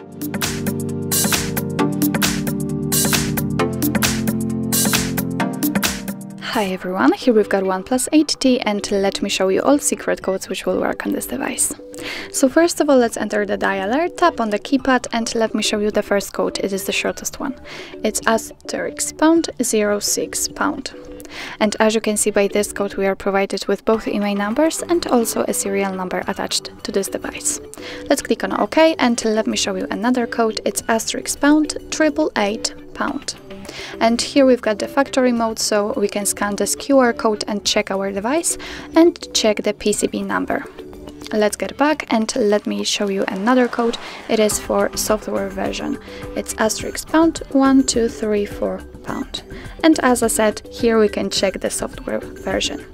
Thank you. Hi everyone, here we've got OnePlus 8T and let me show you all secret codes which will work on this device. So first of all let's enter the dialer, tap on the keypad and let me show you the first code, it is the shortest one. It's asterisk pound 06 pound. And as you can see by this code we are provided with both IMEI numbers and also a serial number attached to this device. Let's click on OK and let me show you another code, it's asterisk pound triple eight pound. And here we've got the factory mode, so we can scan this QR code and check our device and check the PCB number. Let's get back and let me show you another code. It is for software version. It's asterisk pound 1234 pound. And as I said, here we can check the software version.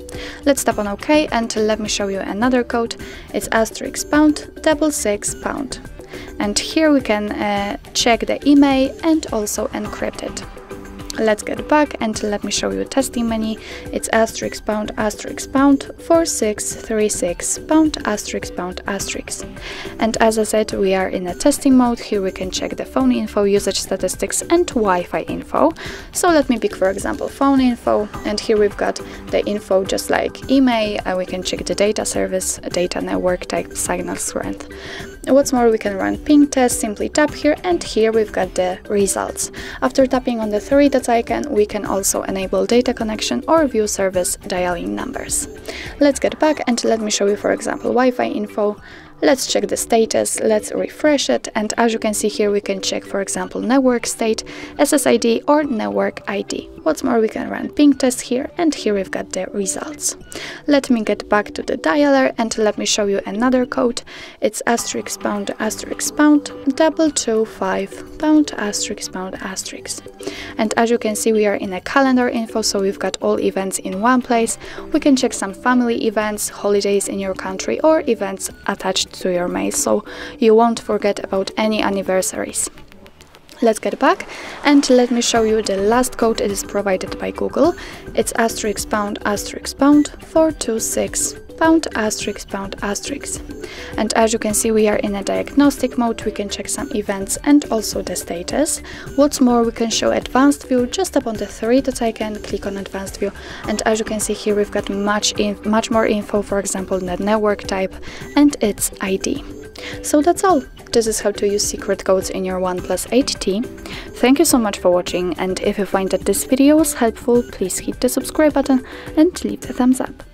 Let's tap on OK and let me show you another code. It's asterisk pound double six pound. And here we can uh, check the IMEI and also encrypt it. Let's get back and let me show you testing menu. It's asterisk pound asterisk pound 4636 pound asterisk pound asterisk. And as I said, we are in a testing mode. Here we can check the phone info, usage statistics and Wi-Fi info. So let me pick for example phone info and here we've got the info just like IMEI Uh, we can check the data service, data network type, signal strength. What's more, we can run ping test, simply tap here and here we've got the results. After tapping on the three dots icon, we can also enable data connection or view service dialing numbers. Let's get back and let me show you for example Wi-Fi info, Let's check the status, let's refresh it, and as you can see here we can check for example network state, SSID or network ID. What's more we can run ping test here and here we've got the results. Let me get back to the dialer and let me show you another code. It's asterisk pound asterisk pound double two five pound asterisk pound asterisk. And as you can see we are in a calendar info so we've got all events in one place. We can check some family events, holidays in your country or events attached attached to your mail so you won't forget about any anniversaries. Let's get back and let me show you the last code it is provided by Google. It's asterisk pound asterisk pound 426 pound asterisk pound asterisk. And as you can see we are in a diagnostic mode, we can check some events and also the status. What's more we can show advanced view just upon the three dots can click on advanced view and as you can see here we've got much, much more info for example the network type and its ID. So that's all. This is how to use secret codes in your OnePlus 8T. Thank you so much for watching and if you find that this video was helpful, please hit the subscribe button and leave the thumbs up.